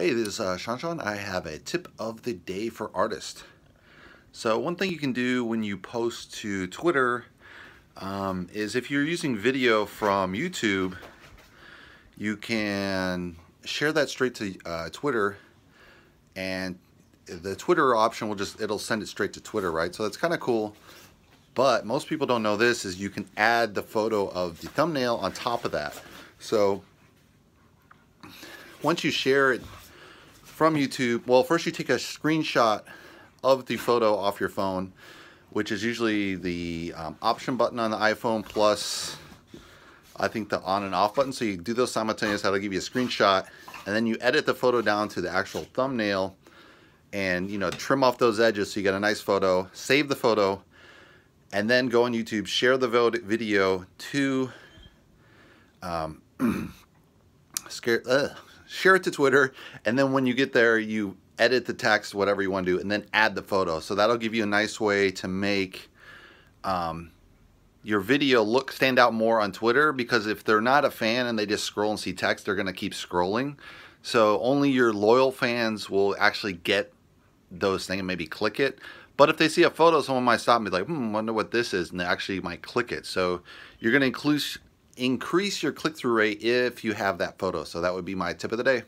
Hey, this is uh, Shawn Shawn. I have a tip of the day for artists. So one thing you can do when you post to Twitter um, is if you're using video from YouTube, you can share that straight to uh, Twitter and the Twitter option will just, it'll send it straight to Twitter, right? So that's kind of cool. But most people don't know this is you can add the photo of the thumbnail on top of that. So once you share it from YouTube, well, first you take a screenshot of the photo off your phone, which is usually the um, option button on the iPhone plus I think the on and off button. So you do those simultaneous, that'll give you a screenshot and then you edit the photo down to the actual thumbnail and you know trim off those edges so you get a nice photo, save the photo, and then go on YouTube, share the video to um, scare, share it to Twitter, and then when you get there, you edit the text, whatever you want to do, and then add the photo. So that'll give you a nice way to make um, your video look stand out more on Twitter because if they're not a fan and they just scroll and see text, they're going to keep scrolling. So only your loyal fans will actually get those things and maybe click it. But if they see a photo, someone might stop and be like, hmm, wonder what this is, and they actually might click it. So you're going to increase increase your click-through rate if you have that photo. So that would be my tip of the day.